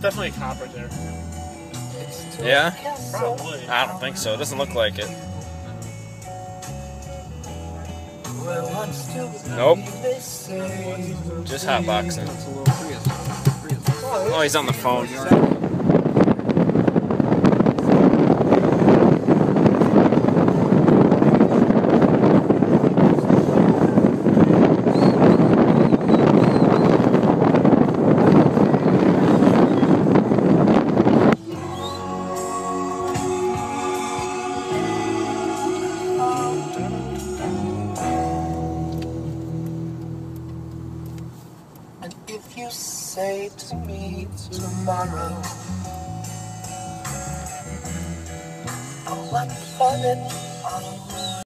Definitely a cop right there. Yeah? Probably. I don't think so. It doesn't look like it. Where what's to Nope. be, they say. Just hotboxing. It's a little Prius. Prius. Oh, he's on the phone. You say to me tomorrow, oh, I'm falling, oh,